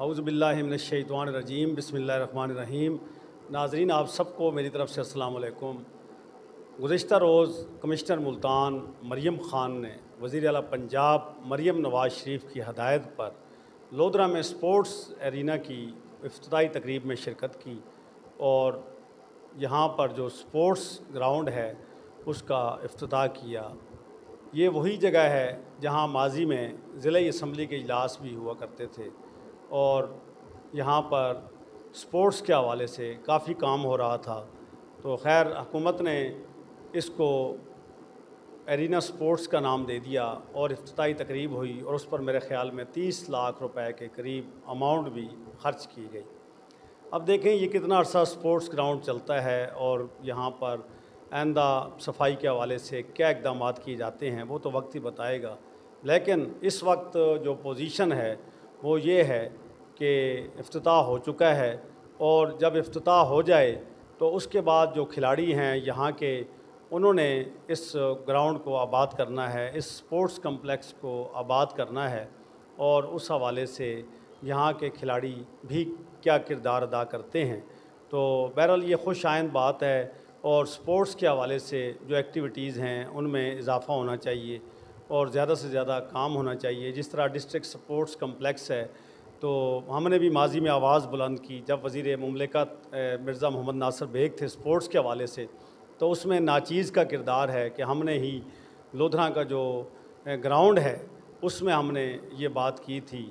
अउज़बिल्लिनशैतवानरजीम बसमीम नाजरीन, आप सबको मेरी तरफ़ से अस्सलाम वालेकुम गुज़श्ता रोज़ कमिश्नर मुल्तान मरीम ख़ान ने वज़ी अला पंजाब मरीम नवाज़ शरीफ की हदायत पर लोधरा में स्पोर्ट्स एरिना की अफ्ताही तकरीब में शिरकत की और यहाँ पर जो स्पोर्ट्स ग्राउंड है उसका अफ्ताह किया। ये वही जगह है जहाँ माजी में ज़िले असम्बली के इजलास भी हुआ करते थे। और यहाँ पर स्पोर्ट्स के हवाले से काफ़ी काम हो रहा था। तो खैर, हुकूमत ने इसको एरिना स्पोर्ट्स का नाम दे दिया और अफ्ताही तकरीब हुई और उस पर मेरे ख़्याल में तीस लाख रुपए के करीब अमाउंट भी खर्च की गई। अब देखें ये कितना अर्सा स्पोर्ट्स ग्राउंड चलता है और यहाँ पर आंदा सफ़ाई के हवाले से क्या इकदाम किए जाते हैं, वो तो वक्त ही बताएगा। लेकिन इस वक्त जो पोजीशन है वो ये है कि अफ्ताह हो चुका है और जब अफ्ताह हो जाए तो उसके बाद जो खिलाड़ी हैं यहाँ के, उन्होंने इस ग्राउंड को आबाद करना है, इस स्पोर्ट्स कम्प्लेक्स को आबाद करना है और उस हवाले से यहाँ के खिलाड़ी भी क्या किरदार अदा करते हैं। तो बहरहाल ये खुश आयन बात है और स्पोर्ट्स के हवाले से जो एक्टिविटीज़ हैं उनमें इजाफ़ा होना चाहिए। और ज़्यादा से ज़्यादा काम होना चाहिए। जिस तरह डिस्ट्रिक्ट स्पोर्ट्स कम्प्लेक्स है तो हमने भी माजी में आवाज़ बुलंद की। जब वज़ी ममलिकत मिर्ज़ा मोहम्मद नासर बेग थे स्पोर्ट्स के हवाले से तो उसमें नाचीज़ का किरदार है कि हमने ही लोधरा का जो ग्राउंड है, उसमें हमने ये बात की थी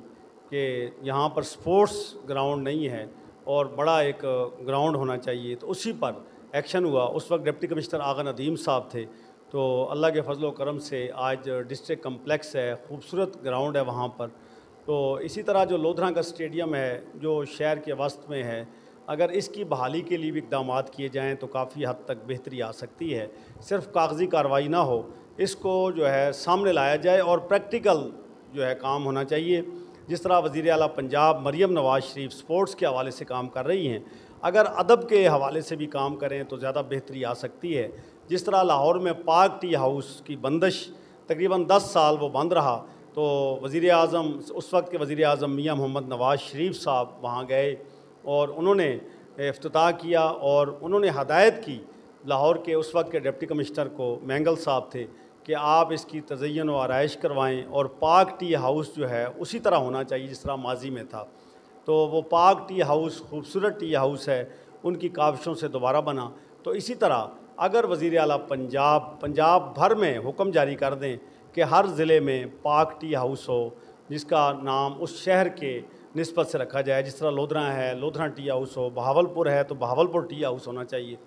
कि यहाँ पर स्पोर्ट्स ग्राउंड नहीं है और बड़ा एक ग्राउंड होना चाहिए। तो उसी पर एक्शन हुआ। उस वक्त डिप्टी कमिश्नर आगा नदीम साहब थे। तो अल्लाह के फजल करम से आज डिस्ट्रिक्ट कम्प्लेक्स है, खूबसूरत ग्राउंड है वहाँ पर। तो इसी तरह जो लोधरा का स्टेडियम है, जो शहर के वस्त में है, अगर इसकी बहाली के लिए भी इकदाम किए जाएँ तो काफ़ी हद तक बेहतरी आ सकती है। सिर्फ़ कागज़ी कार्रवाई ना हो, इसको जो है सामने लाया जाए और प्रैक्टिकल जो है काम होना चाहिए। जिस तरह वज़ी अला पंजाब मरीम नवाज़ शरीफ स्पोर्ट्स के हवाले से काम कर रही हैं, अगर अदब के हवाले से भी काम करें तो ज़्यादा बेहतरी आ सकती है। जिस तरह लाहौर में पाक टी हाउस की बंदिश तकरीबन दस साल वो बंद रहा तो वज़ी अजम उस वक्त के वज़ी अजम मियाँ मोहम्मद नवाज़ शरीफ साहब वहाँ गए और उन्होंने अफ्ताह किया और उन्होंने हदायत की लाहौर के उस वक्त के डिप्टी कमिश्नर को, मैंगल साहब थे, कि आप इसकी तज़यन व आरइश करवाएँ और पाक टी हाउस जो है उसी तरह होना चाहिए जिस तरह माजी में था। तो वो पाक टी हाउस, खूबसूरत टी हाउस है, उनकी काविशों से दोबारा बना। तो इसी तरह अगर वज़ी अला पंजाब पंजाब भर में हुक्म जारी कर दें कि हर ज़िले में पाक टी हाउस हो, जिसका नाम उस शहर के नस्बत से रखा जाए, जिस तरह लोधरा है, लोधरा टी हाउस हो, बहावलपुर है तो बहावलपुर टी हाउस होना चाहिए।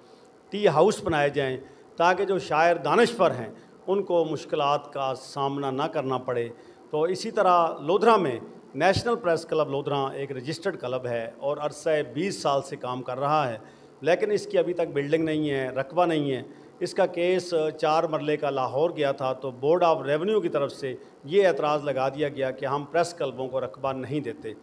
टी हाउस बनाए जाएँ, ताकि जो शायर दानश्वर हैं, उनको मुश्किल का सामना ना करना पड़े। तो इसी तरह लोधरा में नेशनल प्रेस क्लब लोधरा एक रजिस्टर्ड क्लब है और अरसा बीस साल से काम कर रहा है। लेकिन इसकी अभी तक बिल्डिंग नहीं है, रकबा नहीं है। इसका केस चार मरले का लाहौर गया था तो बोर्ड ऑफ़ रेवन्यू की तरफ़ से ये एतराज़ लगा दिया गया कि हम प्रेस क्लबों को रकबा नहीं देते।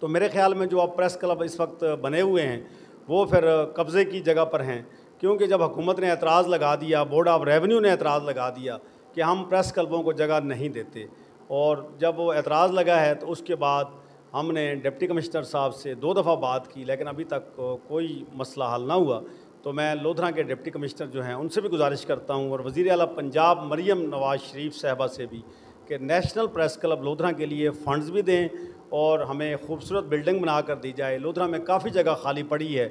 तो मेरे ख्याल में जो अब प्रेस क्लब इस वक्त बने हुए हैं, वो फिर कब्ज़े की जगह पर हैं। क्योंकि जब हुकूमत ने एतराज़ लगा दिया, बोर्ड ऑफ़ रेवन्यू ने एतराज़ लगा दिया कि हम प्रेस क्लबों को जगह नहीं देते। और जब वो एतराज़ लगा है तो उसके बाद हमने डिप्टी कमिश्नर साहब से दो दफ़ा बात की, लेकिन अभी तक कोई मसला हल ना हुआ। तो मैं लोधरा के डिप्टी कमिश्नर जो हैं, उनसे भी गुजारिश करता हूँ और वज़ी अला पंजाब मरीम नवाज़ शरीफ साहबा से भी कि नेशनल प्रेस क्लब लोधरा के लिए फ़ंड्स भी दें और हमें खूबसूरत बिल्डिंग बना कर दी जाए। लोधरा में काफ़ी जगह खाली पड़ी है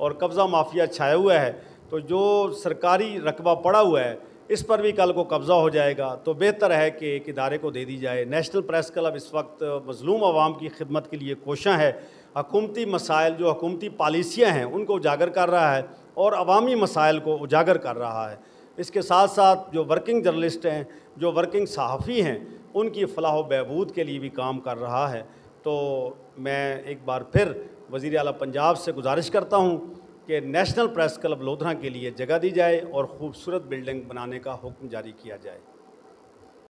और कब्ज़ा माफिया छाया हुआ है। तो जो सरकारी रकबा पड़ा हुआ है इस पर भी कल को कब्ज़ा हो जाएगा। तो बेहतर है कि एक इदारे को दे दी जाए। नेशनल प्रेस क्लब इस वक्त मजलूम आवाम की खिदमत के लिए कोशा है। हकूमती मसाइल, जो हकूमती पॉलिसियाँ हैं, उनको उजागर कर रहा है और अवामी मसाइल को उजागर कर रहा है। इसके साथ साथ जो वर्किंग जर्नलिस्ट हैं, जो वर्किंग सहाफ़ी हैं, उनकी फ़लाह बहबूद के लिए भी काम कर रहा है। तो मैं एक बार फिर वज़ी अला पंजाब से गुजारिश करता हूँ कि नेशनल प्रेस क्लब लोधरा के लिए जगह दी जाए और ख़ूबसूरत बिल्डिंग बनाने का हुक्म जारी किया जाए।